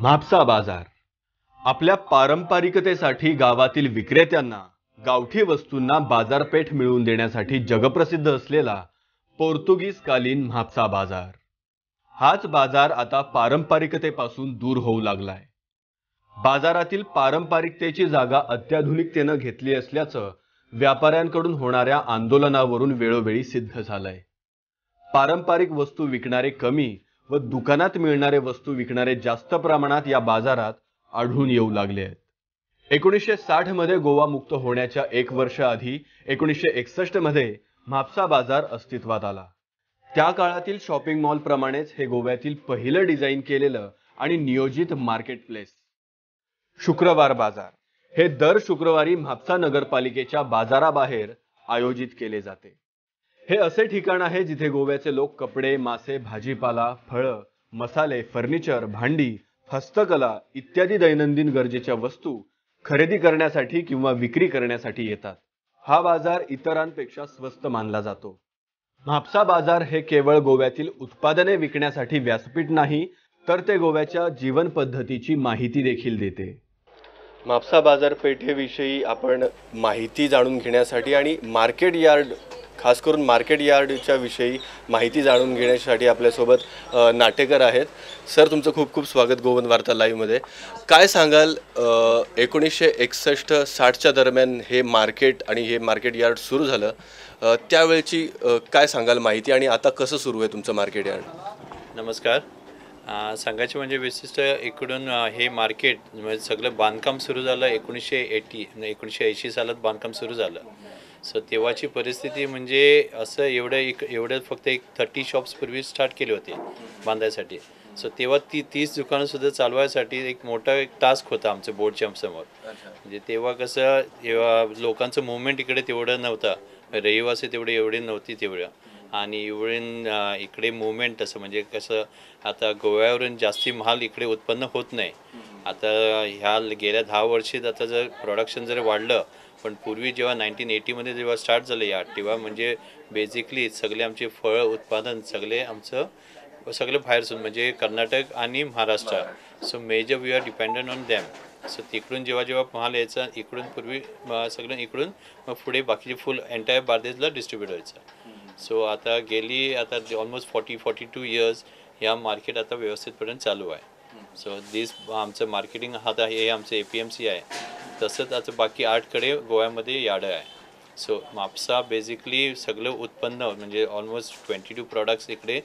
म्हापसा बाजार. आपल्या पारंपरिकतेसाठी गावातील विक्रेत्यांना गावठी वस्तूंना बाजारपेठ मिळवून देण्यासाठी जगप्रसिद्ध असलेला पोर्तुगीज कालीन म्हापसा बाजार. हाच बाजार आता पारंपरिकतेपासून दूर होऊ लागलाय. बाजारातील पारंपरिकतेची जागा अत्याधुनिकतेनं घेतली असल्याचं व्यापाऱ्यांकडून होणाऱ्या आंदोलनावरून वेळोवेळी सिद्ध झालंय. पारंपरिक वस्तू विकणारे कमी व दुकानात मिळणारे वस्तू विकणारे जास्त प्रमाणात या बाजारात आढळून येऊ लागले आहेत. एकोणीसशे साठमध्ये गोवा मुक्त होण्याच्या एक वर्ष आधी एकोणीसशे एकसष्टमध्ये म्हापसा बाजार अस्तित्वात आला. त्या काळातील शॉपिंग मॉल प्रमाणेच हे गोव्यातील पहिलं डिझाईन केलेलं आणि नियोजित मार्केट प्लेस शुक्रवार बाजार. हे दर शुक्रवारी म्हापसा नगरपालिकेच्या बाजाराबाहेर आयोजित केले जाते. हे असे ठिकाण आहे जिथे गोव्याचे लोक कपडे मासे भाजीपाला फळं मसाले फर्निचर भांडी हस्तकला इत्यादी दैनंदिन गरजेच्या वस्तू खरेदी करण्यासाठी किंवा विक्री करण्यासाठी येतात. हा बाजार इतरांपेक्षा स्वस्त मानला जातो. म्हापसा बाजार हे केवळ गोव्यातील उत्पादने विकण्यासाठी व्यासपीठ नाही तर ते गोव्याच्या जीवन पद्धतीची माहिती देखील देते. म्हापसा बाजारपेठेविषयी आपण माहिती जाणून घेण्यासाठी आणि मार्केट यार्ड खास करून मार्केट यार्डच्या विषयी माहिती जाणून घेण्यासाठी आपल्यासोबत नाटेकर आहेत. सर तुमचं खूप खूप स्वागत गोवन वार्ता लाईव्हमध्ये काय सांगाल एकोणीसशे एकसष्ट साठच्या दरम्यान हे मार्केट आणि हे मार्केट यार्ड सुरू झालं. त्यावेळची काय सांगाल माहिती आणि आता कसं सुरू आहे तुमचं मार्केट यार्ड? नमस्कार. सांगायचे म्हणजे विशिष्ट इकडून हे मार्केट म्हणजे सगळं बांधकाम सुरू झालं एकोणीसशे एटी एकोणीसशे ऐंशी सालात बांधकाम सुरू झालं. सो तेव्हाची परिस्थिती म्हणजे असं एवढं एक एवढं फक्त एक थर्टी शॉप्स पूर्वी स्टार्ट केले होते बांधायसाठी. सो तेव्हा ती तीस दुकानंसुद्धा चालवायसाठी एक मोठा एक टास्क होता आमचं बोर्डच्या समोर. म्हणजे तेव्हा कसं तेव्हा लोकांचं मुवमेंट इकडे तेवढं नव्हतं. रहिवासी तेवढे एवढे नव्हती तेवढं. आणि एवढे इकडे मुवमेंट असं म्हणजे कसं आता गोव्यावरून जास्ती माल इकडे उत्पन्न होत नाही. आता ह्या गेल्या दहा वर्षात आता जर प्रोडक्शन जर वाढलं पण पूर्वी जेव्हा नाईन्टीन एटीमध्ये जेव्हा स्टार्ट झालं या तेव्हा म्हणजे बेसिकली सगळे आमचे फळ उत्पादन सगळे आमचं सगळे बाहेरसून म्हणजे कर्नाटक आणि Maharashtra. So major we are dependent on them so तिकडून जेव्हा जेव्हा माल यायचा इकडून पूर्वी सगळं इकडून मग पुढे बाकीचे फुल एंटायर बार्देजला डिस्ट्रीब्यूट व्हायचं. सो आता गेली आता almost forty forty two years या मार्केट आता व्यवस्थितपर्यंत चालू आहे. सो दिस आमचं मार्केटिंग आता हे आमचं ए पी एम सी आहे. तसंच आता बाकी आठकडे गोव्यामध्ये यार्ड आहे. सो म्हापसा बेसिकली सगळं उत्पन्न म्हणजे ऑलमोस्ट ट्वेंटी टू प्रॉडक्ट्स इकडे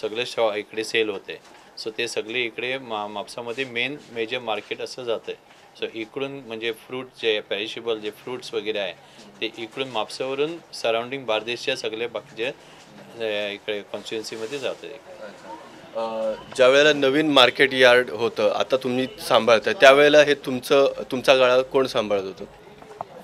सगळे शॉ इकडे सेल होते. सो ते सगळे इकडे मा म्हापसामध्ये मेन मेजर मार्केट असं जातं आहे सो इकडून म्हणजे फ्रूट जे पॅरिशेबल जे फ्रूट्स वगैरे आहे ते इकडून म्हापसावरून सराउंडिंग बार्देशच्या सगळे बाकीचे इकडे कॉन्स्टिट्युन्सीमध्ये जातं ज्या वेळेला नवीन मार्केट यार्ड होतं आता तुम्ही सांभाळताय त्यावेळेला हे तुमचं तुमचा गाळा कोण सांभाळत होतं?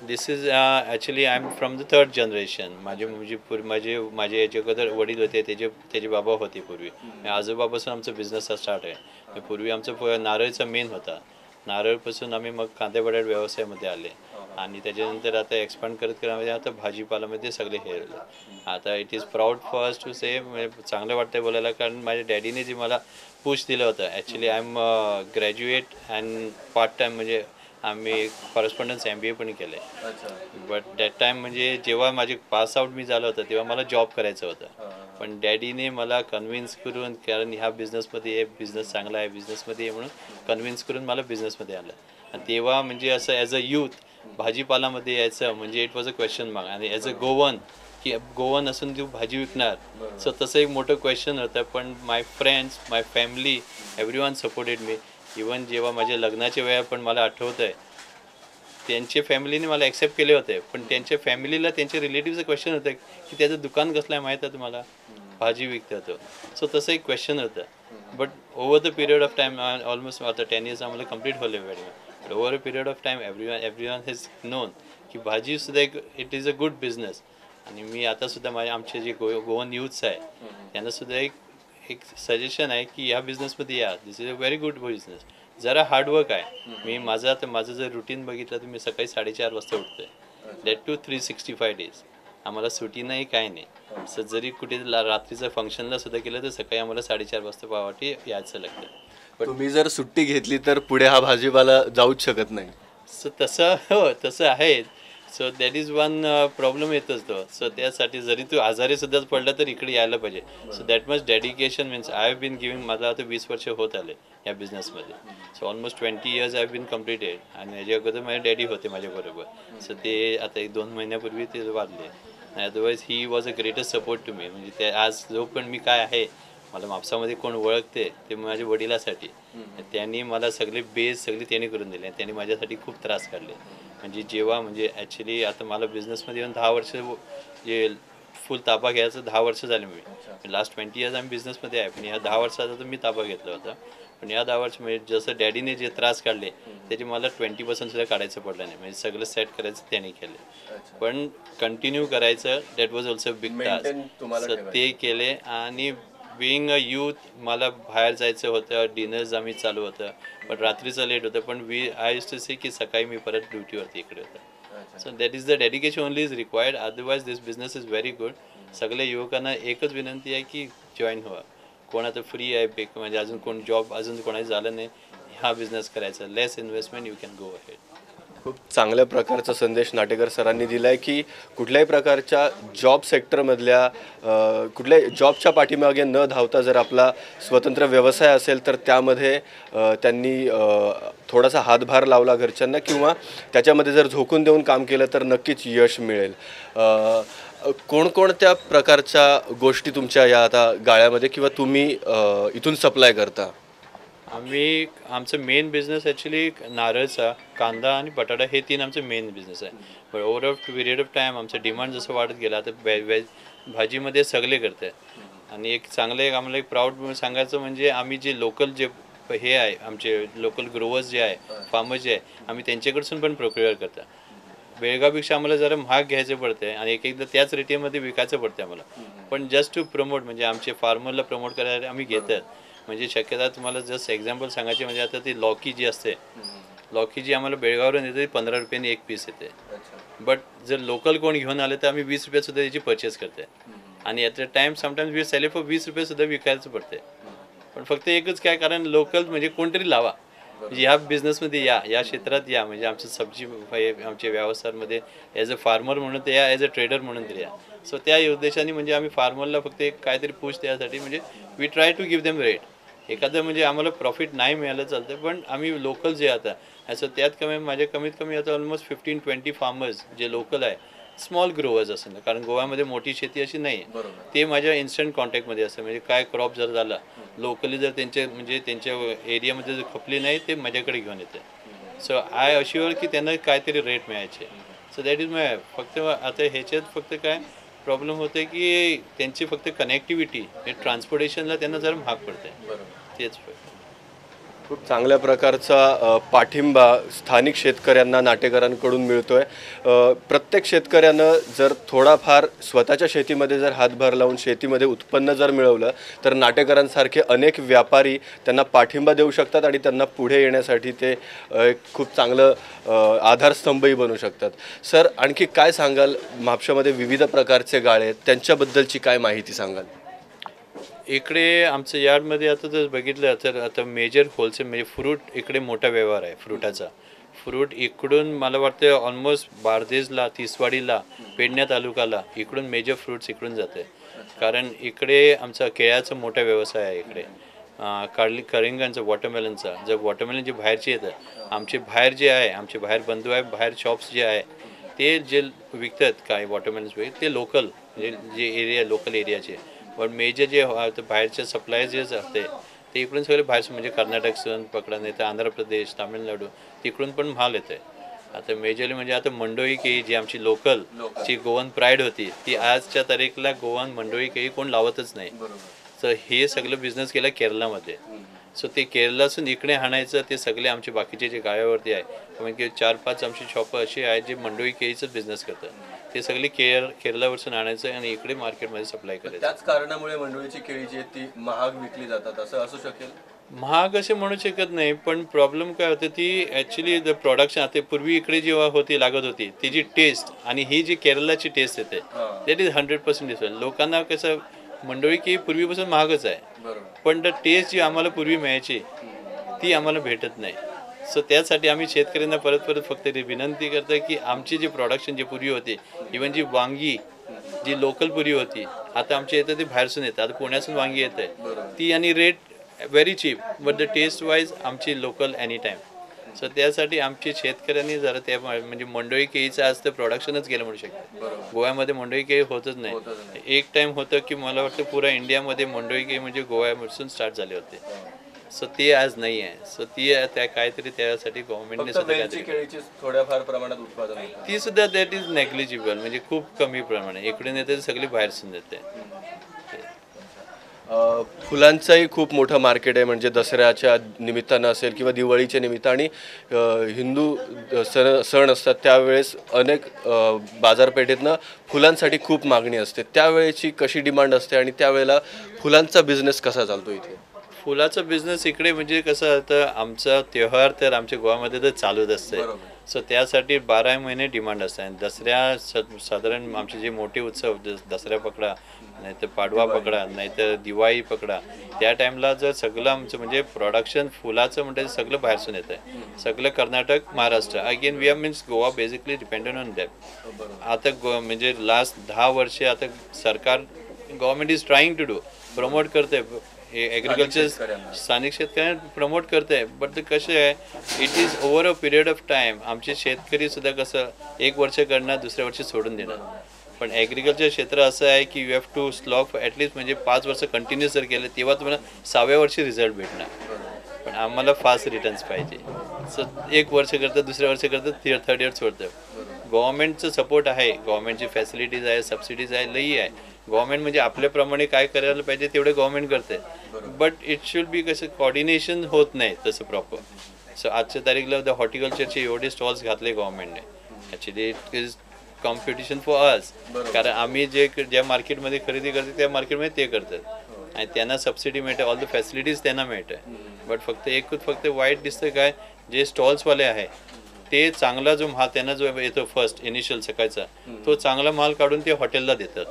This is actually I am from the third generation माझे म्हणजे पूर्वी माझे माझे याच्या अगोदर वडील होते त्याचे त्याचे बाबा होते पूर्वी. आजोबापासून आमचा बिझनेस हा स्टार्ट आहे. पूर्वी आमचं नारळचा मेन होता. नारळपासून आम्ही मग कांदे बटाट व्यवसायामध्ये आले. आणि त्याच्यानंतर आता एक्सपांड करत करत आता भाजीपालामध्ये सगळे हे. आता it is proud first to say चांगलं वाटतंय बोलायला कारण माझ्या डॅडीने जे मला पुश दिलं होतं. Actually I am graduate and part time म्हणजे आम्ही कॉरेस्पॉन्डन्स एम बी ए पण केलं आहे बट दॅट टाइम म्हणजे जेव्हा माझे पास आउट मी झालं होतं तेव्हा मला जॉब करायचं होतं. पण डॅडीने मला कन्व्हिन्स करून कारण ह्या बिझनेसमध्ये आहे बिझनेस चांगला आहे बिझनेसमध्ये आहे म्हणून कन्व्हिन्स करून मला बिझनेसमध्ये आलं आणि तेव्हा म्हणजे असं ॲज अ यूथ भाजीपालामध्ये यायचं म्हणजे इट वॉज अ क्वेश्चन माग आणि ॲज अ गोवन की गोवन असून तू भाजी विकणार. सो तसं एक मोठं क्वेश्चन होतं पण my friends my family every one supported me even जेव्हा माझ्या लग्नाच्या वेळा पण मला आठवतं आहे त्यांच्या फॅमिलीने मला ॲक्सेप्ट केले होते. पण त्यांच्या फॅमिलीला त्यांच्या रिलेटिव्हचं क्वेश्चन होतं की त्याचं दुकान कसलं आहे माहीत आहे तुम्हाला? भाजी विकतो तो. सो तसं एक क्वेश्चन होतं. But over the period of time almost आता टेन इयर्स आम्हाला कंप्लीट होले madam but over a period of time every one every one has known की भाजीसुद्धा एक it is a good business आणि मी आतासुद्धा माझ्या आमचे जे गो गोवन यूथ्स आहे त्यांना सुद्धा एक एक सजेशन आहे की या बिझनेसमध्ये या. This is a very good business जरा हार्डवर्क आहे. मी माझं आता माझं जर रुटीन बघितलं तर मी सकाळी साडेचार वाजता उठतोय. That too three sixty five days आम्हाला सुटी नाही काय नाही. सर जरी कुठे रात्रीचं फंक्शनला सुद्धा केलं तर सकाळी आम्हाला साडेचार वाजता पावाटी यायचं लागतं. तुम्ही जर सुट्टी घेतली तर पुढे हा भाजीपाला जाऊच शकत नाही. सो तसं हो तसं आहे. So that is one problem येतच तो. सो त्यासाठी जरी तू आजारी सुद्धा पडला तर इकडे यायला पाहिजे. So that much dedication means I have been giving मला आता वीस वर्ष होत आले या बिझनेसमध्ये so almost twenty years I been completed आणि याच्या अगोदर माझे डॅडी होते माझ्याबरोबर सो ते आता एक दोन महिन्यापूर्वी ते वाढले. Otherwise he was a greatest support to me म्हणजे ते आज जो पण मी काय आहे मला मापसामध्ये कोण ओळखते ते माझ्या वडिलासाठी. त्यांनी मला सगळे बेस सगळे त्यांनी करून दिले त्यांनी माझ्यासाठी खूप त्रास काढले. म्हणजे जेव्हा म्हणजे ॲक्च्युली आता मला बिझनेसमध्ये येऊन दहा वर्ष जे फुल ताबा घ्यायचं दहा वर्ष झाले मी. लास्ट ट्वेंटी इयर्स आम्ही बिझनेसमध्ये आहे. पण या दहा वर्षाचा तर मी ताबा घेतला होता. पण या दहा वर्ष म्हणजे जसं डॅडीने जे त्रास काढले त्याचे मला ट्वेंटी पर्सेंट सुद्धा काढायचं पडलं नाही. म्हणजे सगळं सेट करायचं त्याने केले. पण कंटिन्यू करायचं that was also big task ते केले आणि बिईंग अ यूथ मला बाहेर जायचं होतं डिनर्स आम्ही चालू होतं पण रात्रीचं लेट होतं पण we I use to say की सकाळी मी परत ड्युटीवरती इकडे होतं. So that is the dedication only is required otherwise this business is very good सगळ्या युवकांना एकच विनंती आहे की जॉईन व्हा. कोण आता फ्री आहे बेक म्हणजे अजून कोण जॉब अजून कोणाही झालं नाही हा बिझनेस करायचा. Less investment you can go ahead खूप चांगल्या प्रकारचा संदेश नाटेकर सरांनी दिला आहे की कुठल्याही प्रकारच्या जॉब सेक्टरमधल्या कुठल्याही जॉबच्या पाठीमागे न धावता जर आपला स्वतंत्र व्यवसाय असेल तर त्यामध्ये त्यांनी थोडासा हातभार लावला घरच्यांना किंवा त्याच्यामध्ये जर झोकून देऊन काम केलं तर नक्कीच यश मिळेल. कोणकोणत्या प्रकारच्या गोष्टी तुमच्या या आता गाळ्यामध्ये किंवा तुम्ही इथून सप्लाय करता? आम्ही आमचं मेन बिझनेस ॲक्च्युली नारळचा कांदा आणि बटाटा हे तीन आमचं मेन बिझनेस आहे. पण over of period of time आमचं डिमांड जसं वाढत गेला तर व्हे व्हेज भाजीमध्ये सगळे करते. आणि एक चांगलं एक आम्हाला एक प्राऊड सांगायचं म्हणजे आम्ही जे लोकल जे हे आहे आमचे लोकल ग्रोवर्स जे आहे फार्मर्स जे आहे आम्ही त्यांच्याकडसून पण प्रोक्युअर करतो. बेळगावपेक्षा आम्हाला जरा महाग घ्यायचं पडते आणि एक एकदा त्याच रेटीमध्ये विकायचं पडते आम्हाला. पण जस्ट टू प्रमोट म्हणजे आमचे फार्मरला प्रमोट करायला आम्ही घेतात. म्हणजे शक्यता तुम्हाला जस्ट एक्झाम्पल सांगायचे म्हणजे आता ती लॉकी जी असते लॉकी जी आम्हाला बेळगाववरून येते ती पंधरा रुपयाने एक पीस येते. बट जर लोकल कोण घेऊन आले तर आम्ही वीस रुपयात सुद्धा त्याची परचेस करते. आणि at the time sometimes we sell for वीस रुपये सुद्धा विकायचं पडते. पण फक्त एकच काय कारण लोकल म्हणजे कोणतरी लावा. म्हणजे ह्या बिझनेसमध्ये या या क्षेत्रात या. म्हणजे आमचं सब्जी आमच्या व्यवसायामध्ये ॲज अ फार्मर म्हणून ते या ॲज अ ट्रेडर म्हणून ते या. सो त्या उद्देशाने म्हणजे आम्ही फार्मरला फक्त एक काहीतरी पुश द्यासाठी म्हणजे we try to give them rate एखादं म्हणजे आम्हाला प्रॉफिट नाही मिळालं चालतं पण आम्ही लोकल जे आता असं त्यात कमी माझ्या कमीत कमी आता ऑलमोस्ट फिफ्टीन ट्वेंटी फार्मर्स जे लोकल आहे स्मॉल ग्रोवर्स असेल कारण गोव्यामध्ये मोठी शेती अशी नाही. आहे. ते माझ्या इन्स्टंट कॉन्टॅक्टमध्ये असतं म्हणजे काय क्रॉप जर झाला लोकली जर त्यांच्या म्हणजे त्यांच्या एरियामध्ये जर खपली नाही ते माझ्याकडे घेऊन येते. सो आय अश्युअर की त्यांना काहीतरी रेट मिळायचे. सो दॅट इज माय फक्त आता ह्याच्यात फक्त काय प्रॉब्लेम होते की त्यांची फक्त कनेक्टिव्हिटी हे ट्रान्सपोर्टेशनला त्यांना जरा महाग पडते तेच खूप चांगल्या प्रकारचा पाठिंबा स्थानिक शेतकऱ्यांना नाटेकरांकडून मिळतो आहे प्रत्येक शेतकऱ्यानं जर थोडाफार स्वतःच्या शेतीमध्ये जर हातभार लावून शेतीमध्ये उत्पन्न जर मिळवलं तर नाटेकरांसारखे अनेक व्यापारी त्यांना पाठिंबा देऊ शकतात आणि त्यांना पुढे येण्यासाठी ते एक खूप चांगलं आधारस्तंभही बनू शकतात. सर आणखी काय सांगाल? म्हापशामध्ये विविध प्रकारचे गाळे आहेत. त्यांच्याबद्दलची काय माहिती सांगाल? इकडे आमच्या यार्डमध्ये आता जर बघितलं तर आता मेजर होलसेल म्हणजे फ्रूट इकडे मोठा व्यवहार आहे फ्रुटाचा फ्रूट इकडून मला वाटतं ऑलमोस्ट बारदेजला तिसवाडीला पेडण्या तालुकाला इकडून मेजर फ्रुट्स इकडून जाते कारण इकडे आमचा केळ्याचा मोठा व्यवसाय आहे इकडे. काढली करिंगांचा वॉटरमेलनचा जर वॉटरमेलन जे बाहेरचे येतं आमचे बाहेर जे आहे आमचे बाहेर बंधू आहे बाहेर शॉप्स जे आहे ते जे विकतात काय वॉटरमेलन्स वगैरे ते लोकल म्हणजे जे एरिया लोकल एरियाचे पण मेजर जे आता बाहेरचे सप्लाय जे असते ते इकडून सगळे बाहेरचे म्हणजे कर्नाटकसून पकडा नाही तर आंध्र प्रदेश तामिळनाडू तिकडून पण माल येते आता मेजरली म्हणजे आता मंडोई केळी जी आमची लोकल जी गोवन प्राईड होती ती आजच्या तारीखला गोवन मंडोई केळी कोण लावतच नाही. तर हे सगळं बिझनेस केलं केरलामध्ये सो ते केरलासून इकडे आणायचं ते सगळे आमचे बाकीचे जे गाळ्यावरती आहे म्हणजे चार पाच आमची शॉपं अशी आहेत जे मंडोई केळीचंच बिझनेस करतात. ते सगळे केर केरलावरसून आणायचं आणि इकडे मार्केटमध्ये सप्लाय करायचं. त्याच कारणामुळे मंडळीची केळी जी आहे ती महाग विकली जातात असं असू शकेल? महाग असे म्हणू शकत नाही पण प्रॉब्लेम काय होते ती ॲक्च्युली द प्रोडक्शन आता पूर्वी इकडे जेव्हा होती लागत होती ती टेस्ट आणि ही जी केरलाची टेस्ट येते that is hundred percent different लोकांना कसं मंडळी की पूर्वीपासून महागच आहे. पण द टेस्ट जी आम्हाला पूर्वी मिळायची ती आम्हाला भेटत नाही. सो त्यासाठी आम्ही शेतकऱ्यांना परत परत फक्त री- विनंती करतो की आमची जे प्रोडक्शन जे पूर्वी होते इवन जी वांगी जी लोकल पूर्वी होती आता आमच्या इथं ते बाहेरसून येतं. आता पुण्यासून वांगी येत. आहे ती आणि rate very cheap but the taste wise आमची लोकल एनी टाईम सो त्यासाठी आमची शेतकऱ्यांनी जरा त्या म्हणजे मंडोळी केळीचं आज तर प्रोडक्शनच गेलं म्हणू शकतो. गोव्यामध्ये मंडोळी केळी होतच नाही. एक टाइम होतं की मला वाटतं पुऱ्या इंडियामध्ये मंडोळी केळी म्हणजे गोव्यापासून स्टार्ट झाले होते. सो ते आज नाही आहे सो ती त्या काहीतरी त्यासाठी गव्हर्नमेंटने सुद्धा थोड्याफार प्रमाणात उत्पादन ती सुद्धा दॅट इज नेग्लिजिबल म्हणजे खूप कमी प्रमाणे. इकडून येते सगळी बाहेरसून येते. फुलांचंही खूप मोठं मार्केट आहे म्हणजे दसऱ्याच्या निमित्तानं असेल किंवा दिवाळीच्या निमित्ताने. हिंदू सण सण असतात त्यावेळेस अनेक बाजारपेठेतनं फुलांसाठी खूप मागणी असते. त्यावेळेची कशी डिमांड असते आणि त्यावेळेला फुलांचा बिझनेस कसा चालतो इथे? फुलाचा बिझनेस इकडे म्हणजे कसं आता आमचा त्योहार तर आमच्या गोव्यामध्ये तर चालूच असते. सो त्यासाठी बारा महिने डिमांड असते. आणि दसऱ्या स- साधारण आमचे जे मोठे उत्सव दसऱ्या पकडा नाहीतर पाडवा पकडा नाहीतर दिवाळी पकडा त्या टाईमला जर सगळं आमचं म्हणजे प्रोडक्शन फुलाचं म्हणजे सगळं बाहेरसून येतं आहे सगळं Karnataka Maharashtra. Again we are means Goa basically dependent on that आता गो म्हणजे लास्ट दहा वर्षे आता सरकार government is trying to do promote करते हे ॲग्रिकल्चर स्थानिक शेतकऱ्यांना. प्रमोट करते बट ते कसं आहे it is over a period of time आमचे शेतकरी सुद्धा कसं एक वर्ष करणार दुसऱ्या वर्षी सोडून देणार. पण ॲग्रिकल्चर क्षेत्र असं आहे की you have to slog at least म्हणजे पाच वर्ष कंटिन्यूस जर केलं तेव्हा तुम्हाला सहाव्या वर्षी रिझल्ट भेटणार. पण आम्हाला फास्ट रिटर्न्स पाहिजे. सो एक वर्ष करतं दुसऱ्या वर्ष करतं थि थर्ड इयर सोडतं. गव्हर्नमेंटचं सपोर्ट आहे गव्हर्नमेंटची फॅसिलिटीज आहे सबसिडीज आहे लई आहे. गव्हर्नमेंट म्हणजे आपल्याप्रमाणे काय करायला पाहिजे तेवढे गव्हर्नमेंट करते बट इट शुड बी कसं कॉर्डिनेशन होत नाही तसं प्रॉपर सो आजच्या तारीखला द हॉर्टिकल्चरचे एवढे स्टॉल्स घातले गव्हर्नमेंटने. Actually it is competition for us कारण आम्ही जे ज्या मार्केटमध्ये खरेदी करतो त्या मार्केटमध्ये ते करतात. आणि त्यांना सबसिडी मिळते. ऑल द फॅसिलिटीज त्यांना मिळते. बट फक्त एकच फक्त वाईट दिसतं काय? जे स्टॉल्सवाले आहे ते चांगला जो माल त्यांना जो येतो फर्स्ट इनिशियल सकाळचा तो चांगला माल काढून ते हॉटेलला देतात.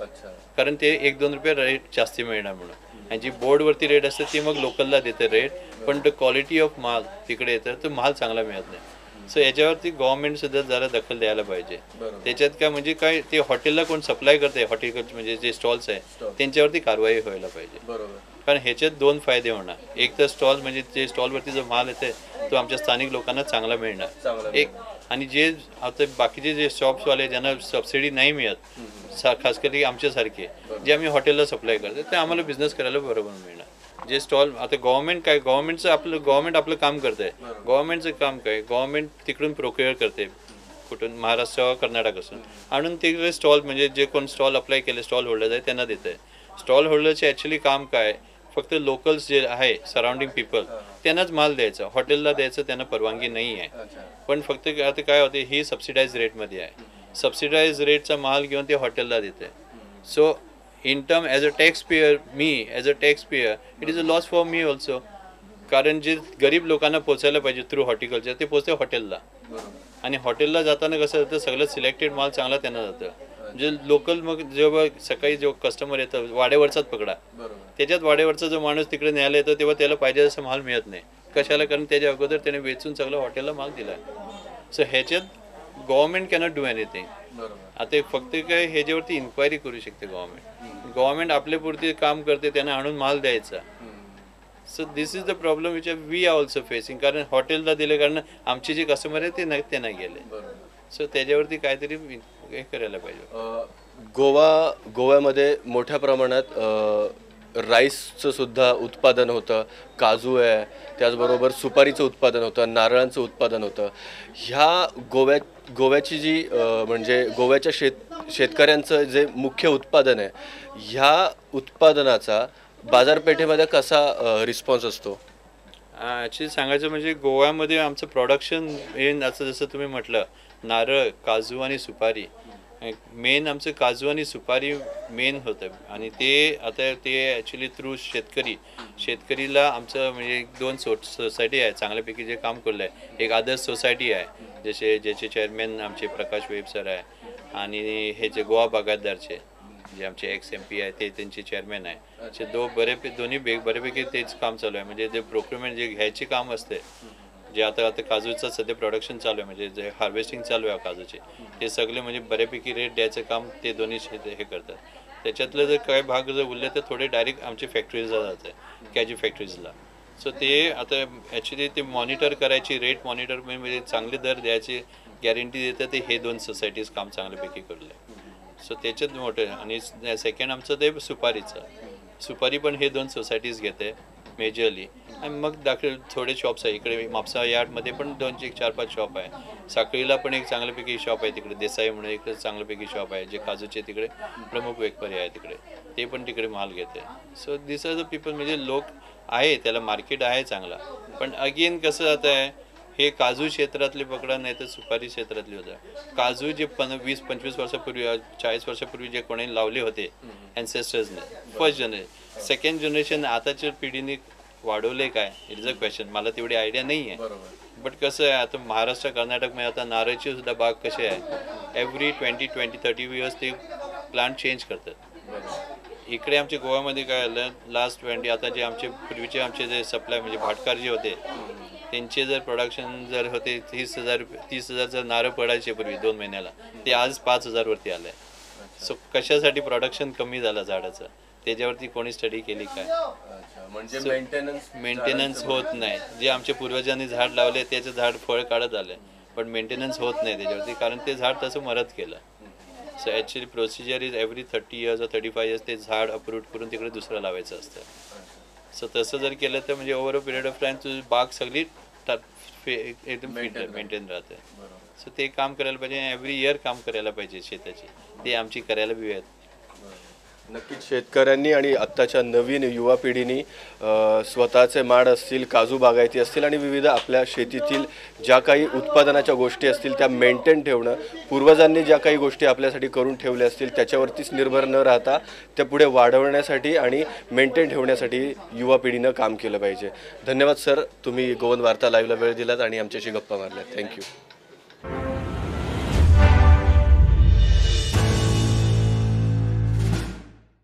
कारण ते एक दोन रुपये रेट जास्ती मिळणार म्हणून. आणि जी बोर्डवरती रेट असते ती मग लोकलला देते रेट पण द क्वालिटी ऑफ माल तिकडे येतं तर माल चांगला मिळत नाही. सो याच्यावरती गव्हर्नमेंट सुद्धा जरा दखल द्यायला पाहिजे. त्याच्यात काय म्हणजे काय ते हॉटेलला कोण सप्लाय करते हॉटेल म्हणजे जे स्टॉल्स आहे त्यांच्यावरती कारवाई व्हायला पाहिजे. बरोबर. कारण ह्याच्यात दोन फायदे होणार. एक तर स्टॉल म्हणजे जे स्टॉलवरती जो माल येते तो आमच्या स्थानिक लोकांना चांगला मिळणार. एक आणि जे आता बाकीचे जे शॉप्सवाले ज्यांना सबसिडी नाही मिळत खास करी आमच्यासारखे जे आम्ही हॉटेलला सप्लाय करतो ते आम्हाला बिझनेस करायला बरोबर मिळणार. जे स्टॉल आता गव्हर्नमेंट काय गव्हर्नमेंटचं आपलं गव्हर्नमेंट आपलं काम करतंय. गव्हर्नमेंटचं काम काय गव्हर्नमेंट तिकडून प्रोक्युअर करते कुठून महाराष्ट्र कर्नाटक असून. आणून तिकडे स्टॉल म्हणजे जे कोण स्टॉल अप्लाय केले स्टॉल होल्डर आहे त्यांना देत आहे स्टॉल होल्डरचे ॲक्च्युली काम काय फक्त लोकल्स जे आहे सराउंडिंग पीपल त्यांनाच माल द्यायचा. हॉटेलला द्यायचं त्यांना परवानगी नाही आहे. पण फक्त आता काय होते ही सबसिडाईज रेटमध्ये आहे. सबसिडाईज रेटचा माल घेऊन ते हॉटेलला देते so in term as a tax payer me as a tax payer it is a loss for me also कारण जे गरीब लोकांना पोचायला पाहिजे थ्रू हॉर्टिकल्चर ते पोचते हॉटेलला. आणि हॉटेलला जाताना कसं होतं सगळं सिलेक्टेड माल चांगला त्यांना जातं. जे लोकल मग जेव्हा सकाळी जो कस्टमर येतं वाड्यावरचाच पकडा. त्याच्यात वाड्यावरचा जो माणूस तिकडे न्यायला येतो तेव्हा त्याला पाहिजे असं माल मिळत नाही. कशाला? कारण त्याच्या अगोदर त्याने वेचून सगळं हॉटेलला माल दिला सो ह्याच्यात गव्हर्नमेंट कॅनॉट डू एनिथिंग आता फक्त काय ह्याच्यावरती इन्क्वायरी करू शकते गव्हर्नमेंट गव्हर्नमेंट आपल्यापुरती काम करते त्यांना आणून माल द्यायचा. So this is the problem which we are also facing कारण हॉटेलला दिले कारण आमचे जे कस्टमर आहेत ते नाही ते नाही गेले. सो त्याच्यावरती काहीतरी हे करायला पाहिजे. गोवा गोव्यामध्ये मोठ्या प्रमाणात राईसचं सुद्धा उत्पादन होतं काजू आहे त्याचबरोबर सुपारीचं उत्पादन होतं नारळांचं उत्पादन होतं. ह्या गोव्या गोव्याची जी म्हणजे गोव्याच्या शेत शेतकऱ्यांचं जे मुख्य उत्पादन आहे ह्या उत्पादनाचा बाजारपेठेमध्ये कसा रिस्पॉन्स असतो? ॲक्च्युली सांगायचं म्हणजे गोव्यामध्ये आमचं प्रोडक्शन हे असं जसं तुम्ही म्हटलं नारळ काजू आणि सुपारी मेन आमचं काजू आणि सुपारी मेन होतं. आणि ते आता ते ॲक्च्युली थ्रू शेतकरी. शेतकरीला आमचं म्हणजे एक दोन सो सोसायटी आहे. चांगल्यापैकी जे काम केलं आहे. एक आदर्श सोसायटी आहे. जसे ज्याचे चेअरमॅन आमचे प्रकाश वेब सर आहे. आणि हे जे गोवा बागायतदारचे जे आमचे एक्स एम पी आहे ते त्यांचे चेअरमॅन आहे. असे दो बरेपैकी दोन्ही बे बऱ्यापैकी तेच काम चालू आहे. म्हणजे जे प्रोक्युरमेंट जे घ्यायचे काम असते जे आता आता काजूचं सध्या प्रोडक्शन चालू आहे म्हणजे जे हार्वेस्टिंग चालू आहे काजूचे ते सगळे म्हणजे बऱ्यापैकी रेट द्यायचं काम ते दोन्ही शेत- हे करतात. त्याच्यातलं जर काही भाग जर उरले तर थोडे डायरेक्ट आमचे फॅक्टरीजला जातं कॅजी फॅक्टरीजला सो ते आता ॲक्च्युली ते मॉनिटर करायची रेट मॉनिटर म्हणजे चांगले दर द्यायची गॅरंटी देतात ते हे दोन सोसायटीज काम चांगल्यापैकी करले. सो त्याच्यात मोठं आणि सेकंड आमचं ते सुपारीचं. सुपारी पण हे दोन सोसायटीज घेते. मेजरली आणि मग दाखल थोडे शॉप्स आहे. इकडे मापसा यार्डमध्ये पण दोनशे एक चार पाच शॉप आहे. साखळीला पण एक चांगल्यापैकी शॉप आहे तिकडे. देसाई म्हणून एक चांगल्यापैकी शॉप आहे. जे काजूचे तिकडे प्रमुख व्यापारी आहे तिकडे. ते पण तिकडे माल घेते. So this are the people म्हणजे लोक आहे. त्याला मार्केट आहे चांगला. पण अगेन कसं जात आहे हे काजू क्षेत्रातले पकडा नाही तर सुपारी क्षेत्रातले होतं काजू जे पण वीस पंचवीस वर्षापूर्वी चाळीस वर्षापूर्वी जे कोणी लावले होते अँसेस्टर्सने फर्स्ट जनरेशन सेकंड जनरेशन आताच्या पिढीने वाढवले काय? इट इज अ क्वेश्चन मला तेवढी आयडिया नाही आहे बट कसं आहे आता महाराष्ट्र कर्नाटकमध्ये आता नारळची सुद्धा बाग कसे आहे? Every twenty twenty thirty years ते प्लांट चेंज करतात. इकडे आमच्या गोव्यामध्ये काय आलं लास्ट ट्वेंटी आता जे आमचे पूर्वीचे आमचे जे सप्लाय म्हणजे भाटकार जे होते त्यांचे जर प्रोडक्शन जर होते तीस हजार तीस हजार जर नारळ पडायचे पूर्वी दोन महिन्याला. ते आज पाच हजारवरती आलं आहे सो कशासाठी प्रोडक्शन कमी झालं झाडाचं? त्याच्यावरती कोणी स्टडी केली काय? म्हणजे मेंटेनन्स मेंटेनन्स होत नाही. जे आमच्या पूर्वजांनी झाड लावले त्याचं झाड फळ काढत आलं. पण मेंटेनन्स होत नाही त्याच्यावरती कारण ते झाड तसं मरत गेलं. So actually procedure is every thirty years thirty five years ते झाड अप्रूव्ह करून तिकडे दुसरं लावायचं असतं. सो तसं जर केलं तर म्हणजे over a period of time तुझी बाग सगळी एकदम मेंटेन राहते. सो ते काम करायला पाहिजे एव्हरी इयर काम करायला पाहिजे शेताची. ते आमची करायला बी आहेत. नक्कीच शेतकऱ्यांनी आणि आत्ताच्या नवीन युवा पिढीने स्वतःचे माड असतील काजू बागायती असतील आणि विविध आपल्या शेतीतील ज्या काही उत्पादनाच्या गोष्टी असतील त्या मेंटेन ठेवणं पूर्वजांनी ज्या काही गोष्टी आपल्यासाठी करून ठेवल्या असतील त्याच्यावरतीच निर्भर न राहता त्या पुढे वाढवण्यासाठी आणि मेंटेन ठेवण्यासाठी युवा पिढीनं काम केलं पाहिजे. धन्यवाद सर. तुम्ही गोवन वार्ता लाईव्हला वेळ दिलात आणि आमच्याशी गप्पा मारल्यात. थँक्यू